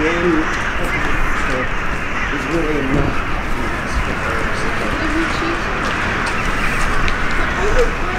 again the is really not What did you choose?